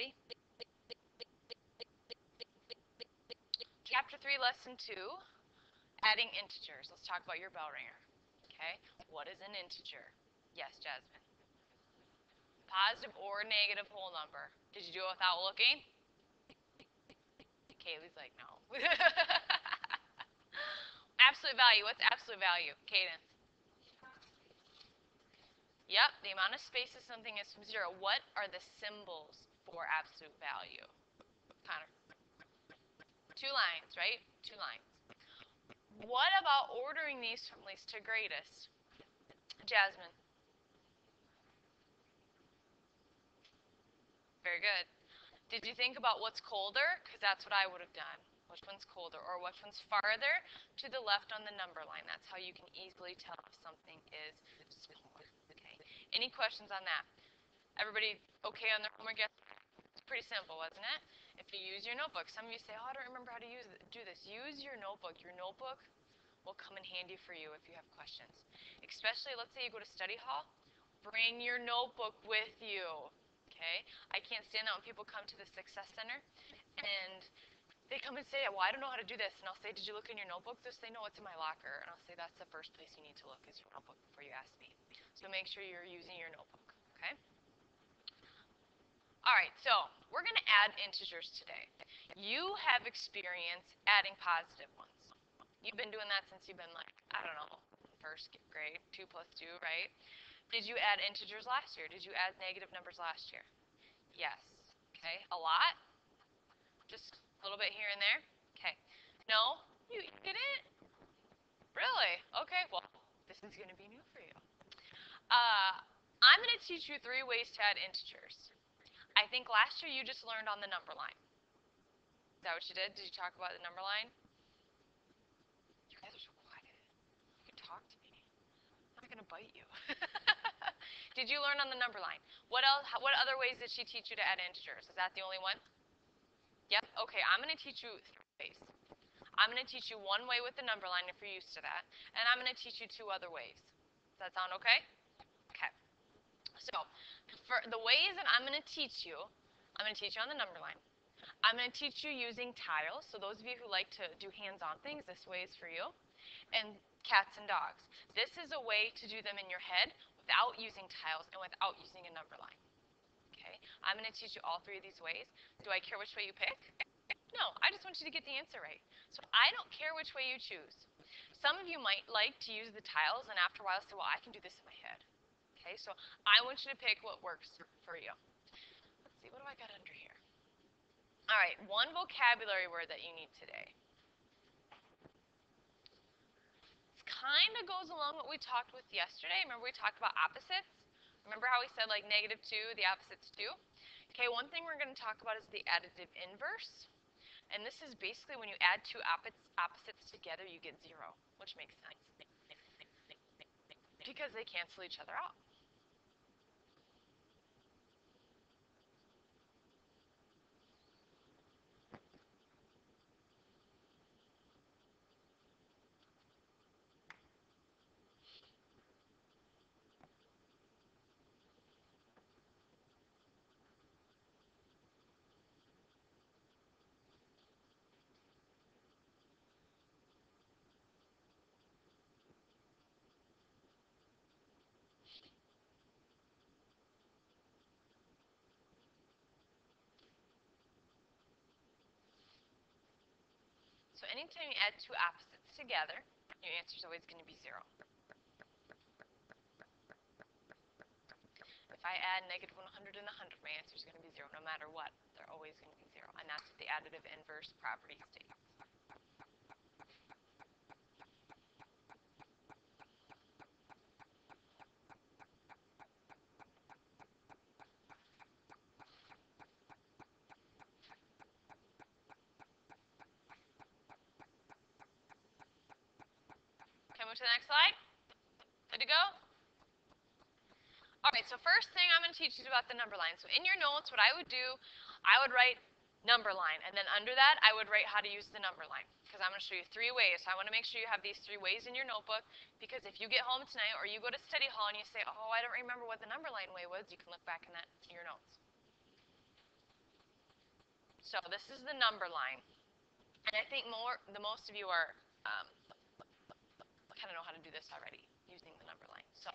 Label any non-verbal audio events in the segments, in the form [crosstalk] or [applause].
Ready? Chapter 3, Lesson 2, adding integers. Let's talk about your bell ringer. Okay? What is an integer? Yes, Jasmine. Positive or negative whole number. Did you do it without looking? Kaylee's like, no. [laughs] absolute value. What's absolute value? Cadence. Yep, the amount of spaces something is from zero. What are the symbols for absolute value? Connor. Two lines, right? Two lines. What about ordering these from least to greatest? Jasmine. Very good. Did you think about what's colder? Because that's what I would have done. Which one's colder? Or which one's farther to the left on the number line? That's how you can easily tell if something is. Okay. Any questions on that? Everybody okay on their homework pretty simple, wasn't it? If you use your notebook. Some of you say, oh, I don't remember how to use it. do this. Use your notebook. Your notebook will come in handy for you if you have questions. Especially, let's say you go to study hall. Bring your notebook with you okay? I can't stand that when people come to the Success Center and they come and say, well, I don't know how to do this. And I'll say, did you look in your notebook? They'll say, no, it's in my locker. And I'll say, that's the first place you need to look is your notebook before you ask me. So make sure you're using your notebook, okay? All right, so we're going to add integers today. You have experience adding positive ones. You've been doing that since you've been like, I don't know, first grade, 2 plus 2, right? Did you add integers last year? Did you add negative numbers last year? Yes. Okay. A lot? Just a little bit here and there? Okay. No? You didn't? Really? Okay. Well, this is going to be new for you. Uh, I'm going to teach you three ways to add integers. I think last year you just learned on the number line. Is that what you did? Did you talk about the number line? You guys are so quiet. You can talk to me. I'm not going to bite you. [laughs] Did you learn on the number line? What else? What other ways did she teach you to add integers? Is that the only one? Yep. Okay, I'm going to teach you three ways. I'm going to teach you one way with the number line if you're used to that, and I'm going to teach you two other ways. Does that sound okay? Okay. So, for the ways that I'm going to teach you, I'm going to teach you on the number line. I'm going to teach you using tiles. So those of you who like to do hands-on things, this way is for you. And cats and dogs. This is a way to do them in your head without using tiles and without using a number line. Okay? I'm going to teach you all three of these ways. Do I care which way you pick? No, I just want you to get the answer right. So I don't care which way you choose. Some of you might like to use the tiles and after a while say, well, I can do this in my head. Okay, so I want you to pick what works for you. Let's see, what do I got under here? All right, one vocabulary word that you need today. kind of goes along what we talked with yesterday. Remember we talked about opposites? Remember how we said like negative 2, the opposite's 2? Okay, one thing we're going to talk about is the additive inverse. And this is basically when you add two opposites together, you get 0, which makes sense. Because they cancel each other out. So anytime you add two opposites together, your answer is always going to be 0. If I add negative 100 and 100, my answer is going to be 0 no matter what. They're always going to be 0. And that's what the additive inverse property states. Move to the next slide. Good to go? All right, so first thing I'm going to teach you about the number line. So in your notes, what I would do, I would write number line. And then under that, I would write how to use the number line. Because I'm going to show you three ways. So I want to make sure you have these three ways in your notebook. Because if you get home tonight or you go to study hall and you say, oh, I don't remember what the number line way was, you can look back in that in your notes. So this is the number line. And I think more, the most of you are um, kind of know how to do this already using the number line. So,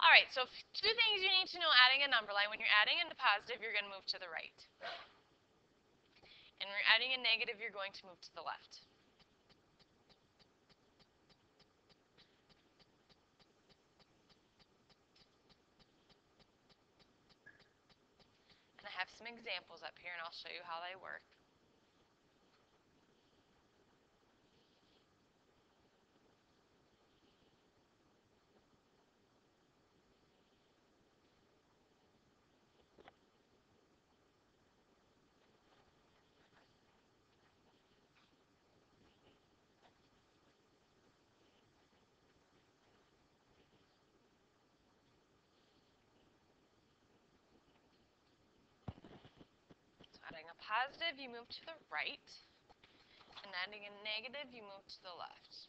all right, so two things you need to know adding a number line. When you're adding into positive, you're going to move to the right. And when you're adding a negative, you're going to move to the left. And I have some examples up here, and I'll show you how they work. adding a positive, you move to the right. And adding a negative, you move to the left.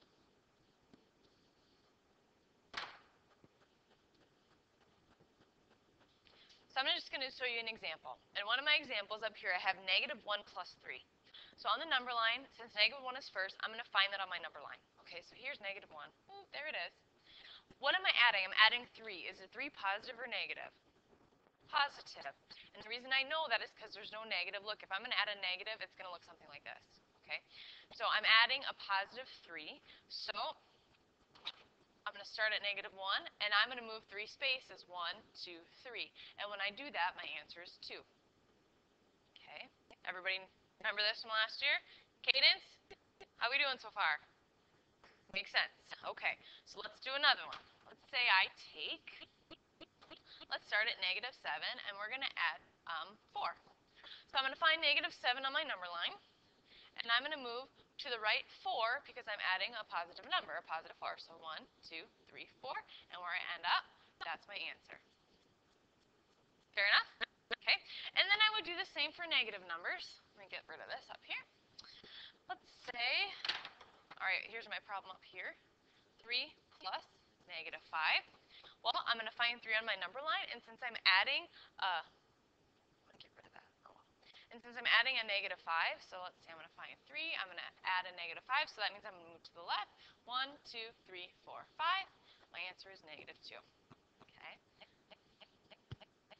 So I'm just going to show you an example. And one of my examples up here, I have negative 1 plus 3. So on the number line, since negative 1 is first, I'm going to find that on my number line. Okay, so here's negative 1. Ooh, there it is. What am I adding? I'm adding 3. Is it 3 positive or negative? Positive. And the reason I know that is because there's no negative. Look, if I'm going to add a negative, it's going to look something like this. Okay? So I'm adding a positive 3. So I'm going to start at negative 1, and I'm going to move three spaces, 1, 2, 3. And when I do that, my answer is 2. Okay? Everybody remember this from last year? Cadence? How are we doing so far? Makes sense. Okay, so let's do another one. Let's say I take Let's start at negative 7, and we're going to add um, 4. So I'm going to find negative 7 on my number line, and I'm going to move to the right 4 because I'm adding a positive number, a positive 4. So 1, 2, 3, 4, and where I end up, that's my answer. Fair enough? Okay, and then I would do the same for negative numbers. Let me get rid of this up here. Let's say, all right, here's my problem up here. 3 plus negative 5. Well, I'm going to find 3 on my number line, and since I'm adding, uh, get rid of that. Oh, well. And since I'm adding a negative 5, so let's say I'm going to find 3, I'm going to add a negative 5, so that means I'm going to move to the left. 1, 2, 3, 4, 5. My answer is negative 2. Okay?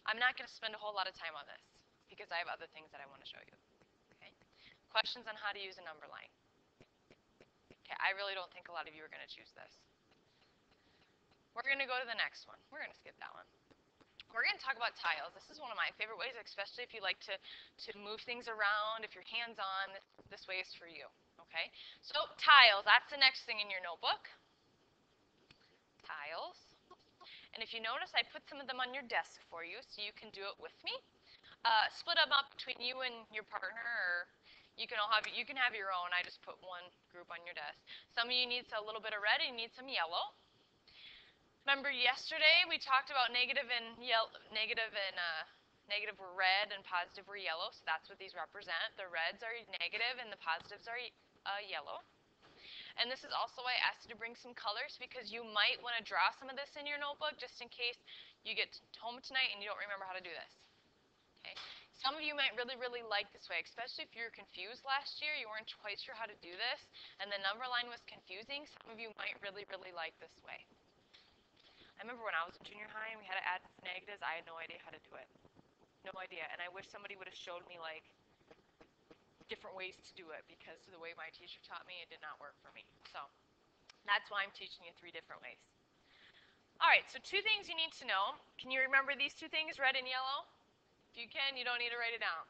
I'm not going to spend a whole lot of time on this, because I have other things that I want to show you. Okay? Questions on how to use a number line? Okay, I really don't think a lot of you are going to choose this. We're going to go to the next one. We're going to skip that one. We're going to talk about tiles. This is one of my favorite ways, especially if you like to, to move things around, if you're hands-on, this, this way is for you. Okay? So tiles, that's the next thing in your notebook. Tiles. And if you notice, I put some of them on your desk for you so you can do it with me. Uh, split them up between you and your partner, or you can all have you can have your own. I just put one group on your desk. Some of you need a little bit of red, and you need some yellow. Remember yesterday we talked about negative and yellow, negative and uh, negative were red and positive were yellow, so that's what these represent. The reds are negative and the positives are uh, yellow. And this is also why I asked you to bring some colors because you might want to draw some of this in your notebook just in case you get home tonight and you don't remember how to do this. Okay. Some of you might really, really like this way, especially if you were confused last year, you weren't quite sure how to do this, and the number line was confusing. Some of you might really, really like this way. I remember when I was in junior high and we had to add negatives, I had no idea how to do it. No idea. And I wish somebody would have showed me like different ways to do it because the way my teacher taught me, it did not work for me. So that's why I'm teaching you three different ways. All right, so two things you need to know. Can you remember these two things, red and yellow? If you can, you don't need to write it down.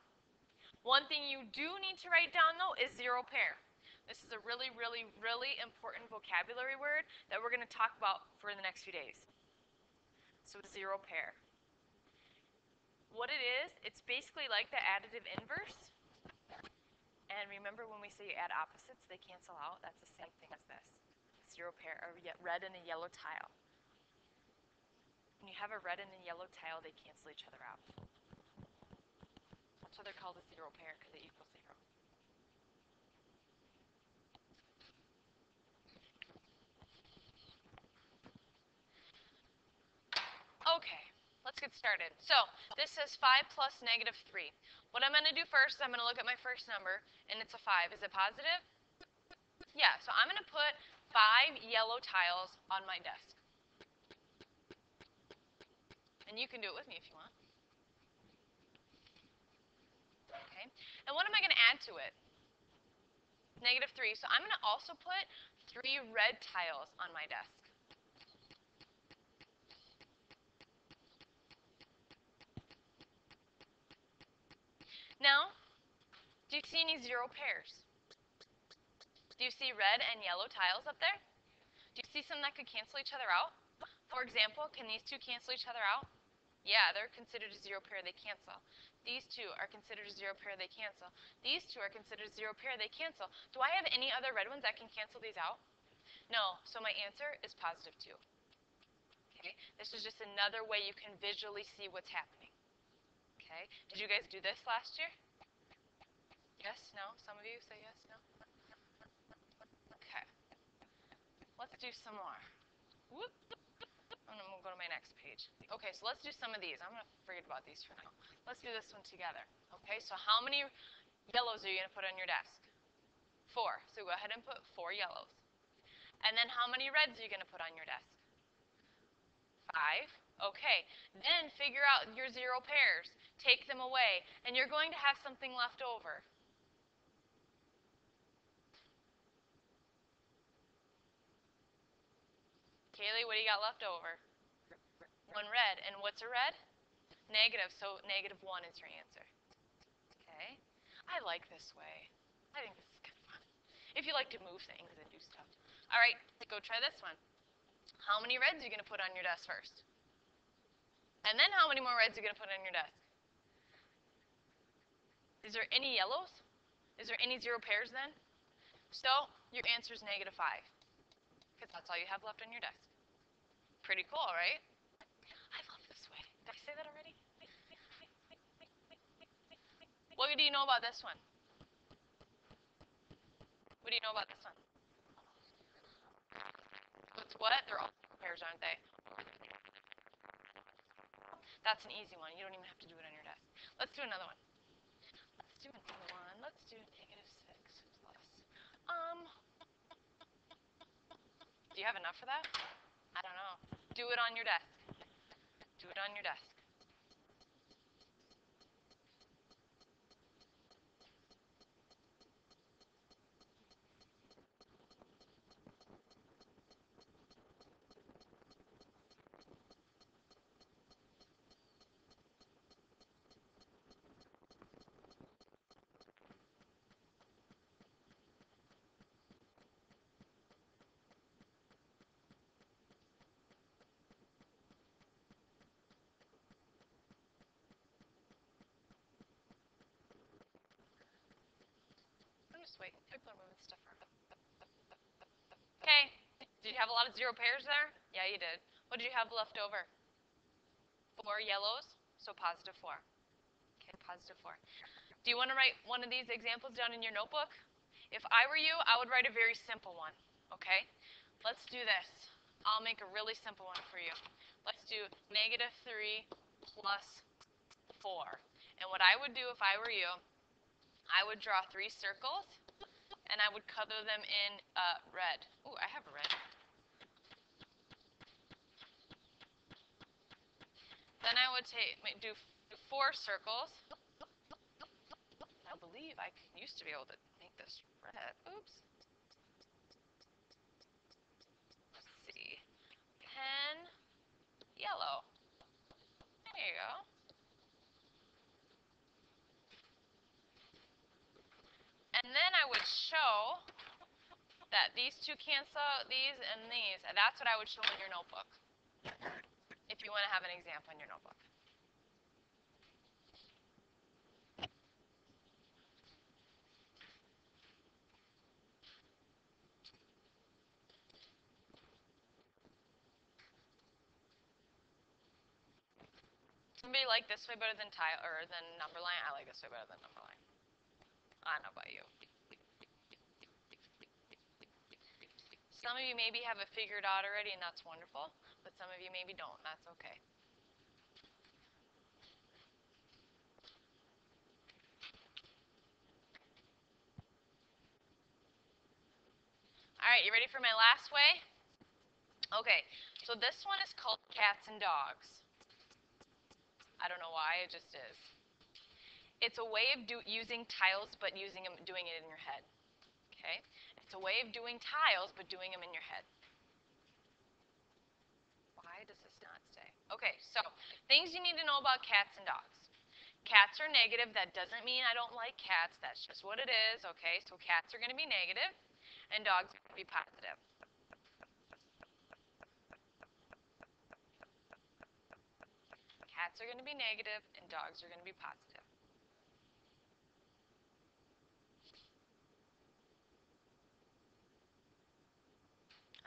One thing you do need to write down, though, is zero pair. This is a really, really, really important vocabulary word that we're going to talk about for the next few days so zero pair. What it is, it's basically like the additive inverse. And remember when we say add opposites, they cancel out? That's the same thing as this. Zero pair, a red and a yellow tile. When you have a red and a yellow tile, they cancel each other out. That's why they're called a zero pair, because they equal zero. Get started. So this says 5 plus negative 3. What I'm going to do first is I'm going to look at my first number, and it's a 5. Is it positive? Yeah, so I'm going to put five yellow tiles on my desk. And you can do it with me if you want. Okay, and what am I going to add to it? Negative 3. So I'm going to also put three red tiles on my desk. Now, do you see any zero pairs? Do you see red and yellow tiles up there? Do you see some that could cancel each other out? For example, can these two cancel each other out? Yeah, they're considered a zero pair, they cancel. These two are considered a zero pair, they cancel. These two are considered a zero pair, they cancel. Do I have any other red ones that can cancel these out? No, so my answer is positive 2. Okay, this is just another way you can visually see what's happening. Okay. Did you guys do this last year? Yes? No? Some of you say yes? No? Okay. Let's do some more. Whoop. I'm going to go to my next page. Okay, so let's do some of these. I'm going to forget about these for now. Let's do this one together. Okay, so how many yellows are you going to put on your desk? Four. So go ahead and put four yellows. And then how many reds are you going to put on your desk? Five. Okay, then figure out your zero pairs take them away, and you're going to have something left over. Kaylee, what do you got left over? One red. And what's a red? Negative, so negative one is your answer. Okay? I like this way. I think this is kind of fun. If you like to move things and do stuff. All right, go try this one. How many reds are you going to put on your desk first? And then how many more reds are you going to put on your desk? Is there any yellows? Is there any zero pairs then? So your answer is negative 5 because that's all you have left on your desk. Pretty cool, right? I love this way. Did I say that already? What do you know about this one? What do you know about this one? What's what? They're all pairs, aren't they? That's an easy one. You don't even have to do it on your desk. Let's do another one Let's do another one. Let's do negative 6 plus. Um, [laughs] do you have enough for that? I don't know. Do it on your desk. Do it on your desk. just wait. Okay. Did you have a lot of zero pairs there? Yeah, you did. What did you have left over? Four yellows, so positive four. Okay, positive four. Do you want to write one of these examples down in your notebook? If I were you, I would write a very simple one, okay? Let's do this. I'll make a really simple one for you. Let's do negative 3 plus 4. And what I would do if I were you I would draw three circles, and I would color them in uh, red. Ooh, I have a red. Then I would take do four circles. I believe I used to be able to make this red. Oops. Let's see. Pen, yellow. There you go. And then I would show that these two cancel out, these and these. And that's what I would show in your notebook if you want to have an example in your notebook. Somebody like this way better than tile or than number line? I like this way better than number line. I don't know about you. Some of you maybe have it figured out already, and that's wonderful, but some of you maybe don't, and that's okay. All right, you ready for my last way? Okay, so this one is called Cats and Dogs. I don't know why, it just is. It's a way of do, using tiles, but using them, doing it in your head. Okay? It's a way of doing tiles, but doing them in your head. Why does this not stay? Okay, so things you need to know about cats and dogs. Cats are negative. That doesn't mean I don't like cats. That's just what it is. Okay, so cats are going to be negative, and dogs are going to be positive. Cats are going to be negative, and dogs are going to be positive.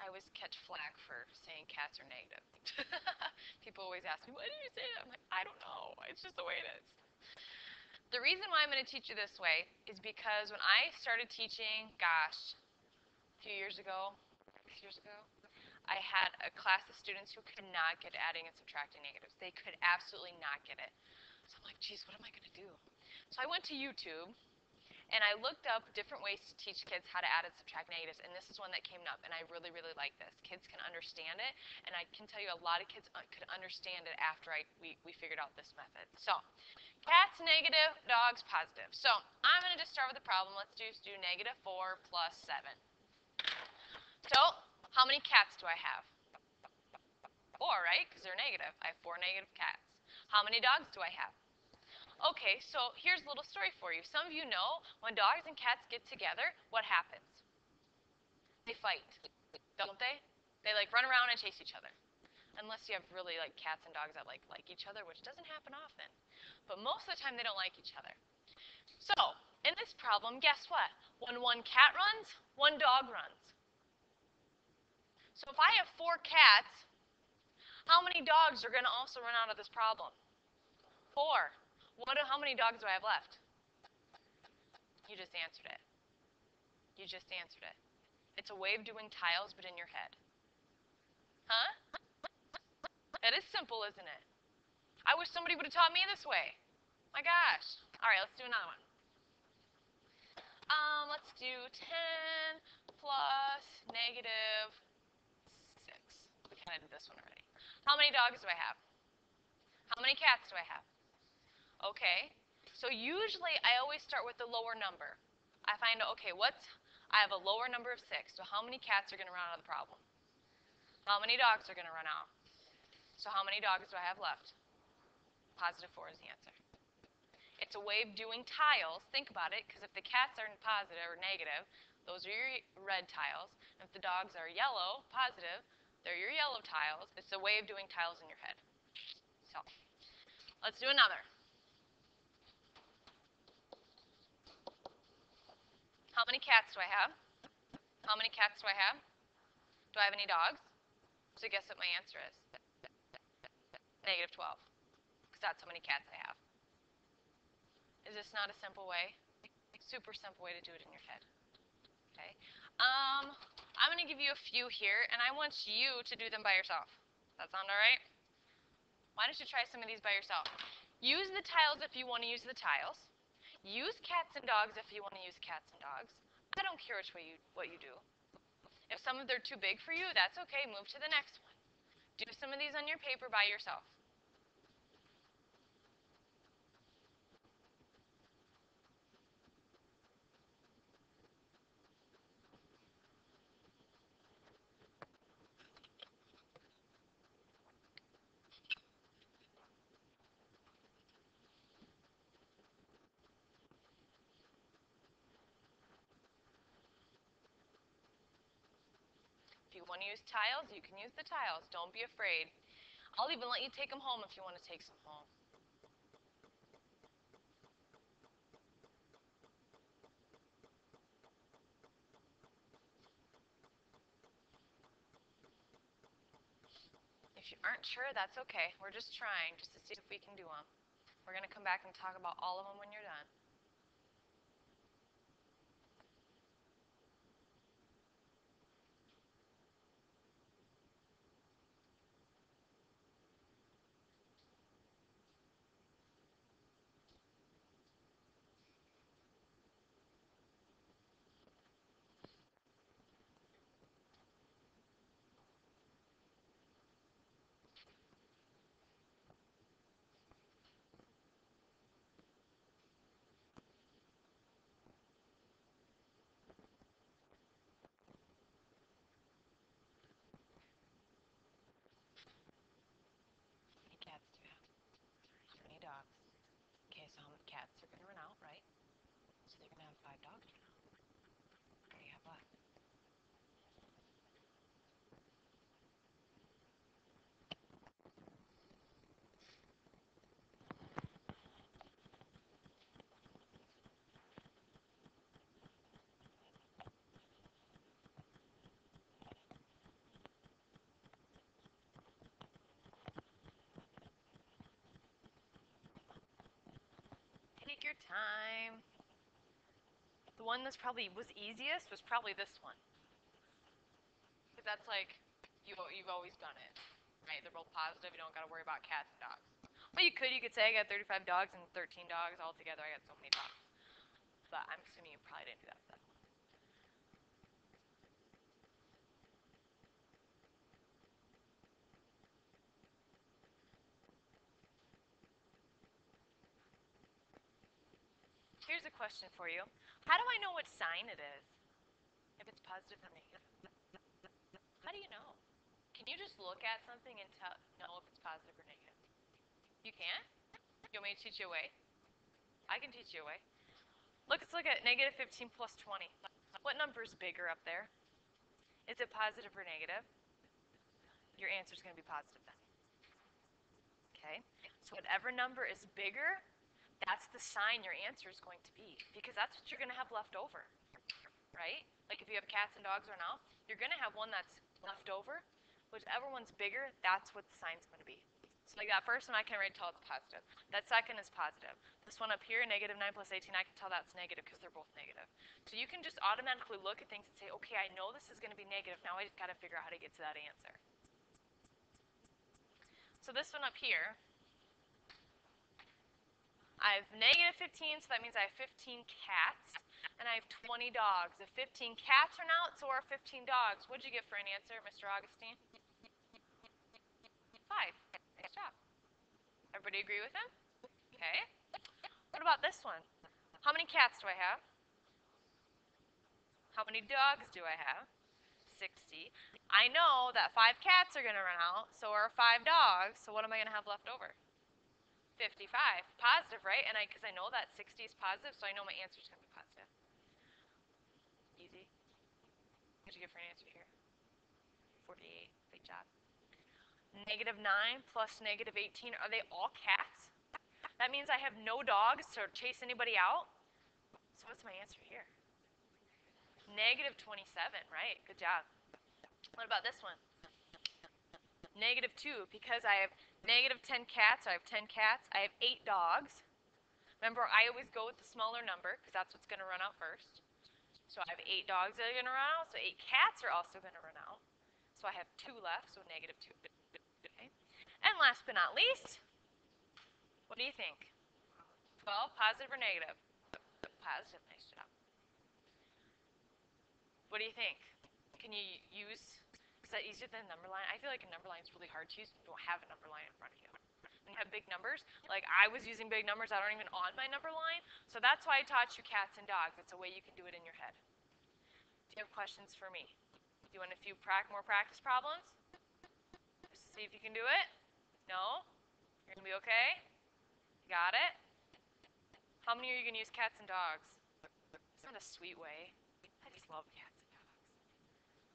I always catch flack for saying cats are negative. [laughs] People always ask me, why do you say that? I'm like, I don't know. It's just the way it is. The reason why I'm going to teach you this way is because when I started teaching, gosh, a few years ago, six years ago, I had a class of students who could not get adding and subtracting negatives. They could absolutely not get it. So I'm like, geez, what am I going to do? So I went to YouTube and I looked up different ways to teach kids how to add and subtract negatives, and this is one that came up, and I really, really like this. Kids can understand it, and I can tell you a lot of kids uh, could understand it after I we, we figured out this method. So, cats negative, dogs positive. So, I'm going to just start with the problem. Let's just do negative 4 plus 7. So, how many cats do I have? Four, right? Because they're negative. I have four negative cats. How many dogs do I have? Okay, so here's a little story for you. Some of you know when dogs and cats get together, what happens? They fight, don't they? They like run around and chase each other. Unless you have really like cats and dogs that like like each other, which doesn't happen often. But most of the time they don't like each other. So, in this problem, guess what? When one cat runs, one dog runs. So if I have four cats, how many dogs are going to also run out of this problem? Four. What? How many dogs do I have left? You just answered it. You just answered it. It's a way of doing tiles, but in your head. Huh? That is simple, isn't it? I wish somebody would have taught me this way. My gosh. All right, let's do another one. Um, let's do 10 plus negative kind of did this one already. How many dogs do I have? How many cats do I have? Okay. So usually I always start with the lower number. I find okay, what's, I have a lower number of six. So how many cats are going to run out of the problem? How many dogs are going to run out? So how many dogs do I have left? Positive four is the answer. It's a way of doing tiles. Think about it, because if the cats are in positive or negative, those are your red tiles. And If the dogs are yellow, positive, they're your yellow tiles. It's a way of doing tiles in your head. So, let's do another. How many cats do I have? How many cats do I have? Do I have any dogs? So guess what my answer is? Negative 12. Because that's how many cats I have. Is this not a simple way? Super simple way to do it in your head. Okay. Um, I'm going to give you a few here, and I want you to do them by yourself. That sound all right? Why don't you try some of these by yourself? Use the tiles if you want to use the tiles. Use cats and dogs if you want to use cats and dogs. I don't care which way you what you do. If some of them are too big for you, that's okay. Move to the next one. Do some of these on your paper by yourself. you want to use tiles, you can use the tiles. Don't be afraid. I'll even let you take them home if you want to take some home. If you aren't sure, that's okay. We're just trying, just to see if we can do them. We're going to come back and talk about all of them when you're done. Take your time. The one that's probably was easiest was probably this one. Because that's like, you, you've always done it, right? They're both positive. You don't got to worry about cats and dogs. But you could, you could say I got 35 dogs and 13 dogs all together. I got so many dogs. But I'm assuming you probably didn't do that. Here's a question for you. How do I know what sign it is? If it's positive or negative? How do you know? Can you just look at something and tell know if it's positive or negative? You can't? You want me to teach you a way? I can teach you a way. Look, let's look at negative 15 plus 20. What number is bigger up there? Is it positive or negative? Your answer is going to be positive then. Okay? So whatever number is bigger, that's the sign your answer is going to be because that's what you're going to have left over. Right? Like if you have cats and dogs right now, you're going to have one that's left over. Whichever one's bigger, that's what the sign's going to be. So like that first one, I can already tell it's positive. That second is positive. This one up here, negative 9 plus 18, I can tell that's negative because they're both negative. So you can just automatically look at things and say, okay, I know this is going to be negative. Now I just got to figure out how to get to that answer. So this one up here, I have negative 15, so that means I have 15 cats, and I have 20 dogs. If 15 cats are out, so are 15 dogs. What'd you get for an answer, Mr. Augustine? Five. Nice job. Everybody agree with him? Okay. What about this one? How many cats do I have? How many dogs do I have? 60. I know that five cats are going to run out, so are five dogs. So what am I going to have left over? 55. Positive, right? And I, because I know that 60 is positive, so I know my answer is going to be positive. Easy. What'd you get for an answer here? 48. Good job. Negative 9 plus negative 18, are they all cats? That means I have no dogs to chase anybody out. So what's my answer here? Negative 27, right? Good job. What about this one? Negative 2, because I have negative 10 cats, I have 10 cats, I have 8 dogs. Remember, I always go with the smaller number, because that's what's going to run out first. So I have 8 dogs that are going to run out, so 8 cats are also going to run out. So I have 2 left, so negative 2. Okay. And last but not least, what do you think? 12, positive or negative? Positive, nice job. What do you think? Can you use, that easier than a number line? I feel like a number line is really hard to use when you don't have a number line in front of you. When you have big numbers, like I was using big numbers, I don't even on my number line. So that's why I taught you cats and dogs. It's a way you can do it in your head. Do you have questions for me? Do you want a few pra more practice problems? Just see if you can do it? No? You're going to be okay? Got it? How many are you going to use cats and dogs? Isn't that a sweet way? I just love cats and dogs.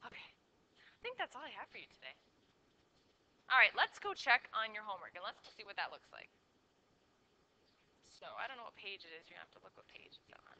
Okay. I think that's all I have for you today. All right, let's go check on your homework, and let's see what that looks like. So I don't know what page it is. To have to look what page it's on.